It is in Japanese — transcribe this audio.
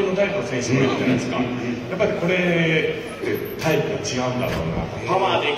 組のタイプの選手もいるじゃないですか、やっぱりこれってタイプが違うん。だろうなパワーで